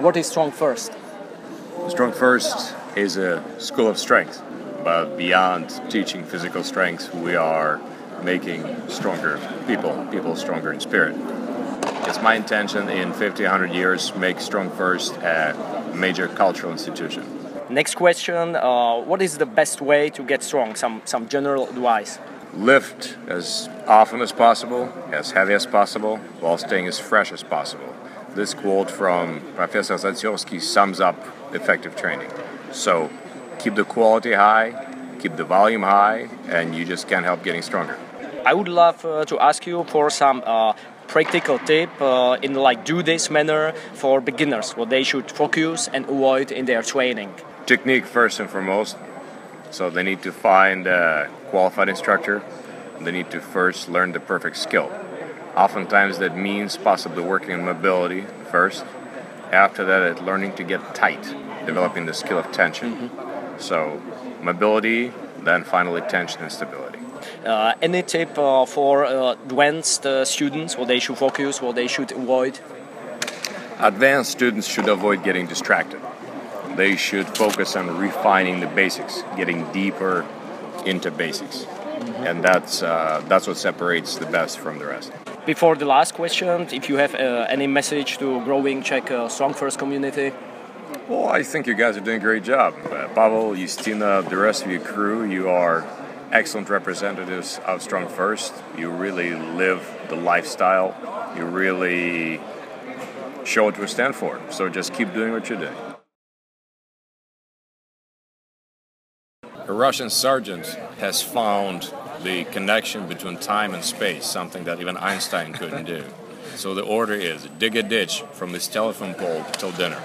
What is StrongFirst? Strong First is a school of strength, but beyond teaching physical strength, we are making stronger people, people stronger in spirit. It's my intention in 50, 100 years make StrongFirst a major cultural institution. Next question: uh, What is the best way to get strong? Some some general advice. Lift as often as possible, as heavy as possible, while staying as fresh as possible. This quote from Professor Zatsiorski sums up effective training. So keep the quality high, keep the volume high, and you just can't help getting stronger. I would love uh, to ask you for some uh, practical tip uh, in like do this manner for beginners, what they should focus and avoid in their training. Technique first and foremost. So they need to find a qualified instructor. They need to first learn the perfect skill. Oftentimes that means possibly working on mobility first. After that, it's learning to get tight, developing the skill of tension. Mm-hmm. So mobility, then finally tension and stability. Uh, any tip uh, for uh, advanced uh, students, what they should focus, what they should avoid? Advanced students should avoid getting distracted. They should focus on refining the basics, getting deeper into basics, mm-hmm. and that's uh, that's what separates the best from the rest. Before the last question, if you have uh, any message to growing Czech StrongFirst community. Well, I think you guys are doing a great job. Pavel, Justina, the rest of your crew, you are excellent representatives of StrongFirst. You really live the lifestyle. You really show what we stand for. So just keep doing what you're doing. A Russian sergeant has found the connection between time and space, something that even Einstein couldn't do. So the order is dig a ditch from this telephone pole till dinner.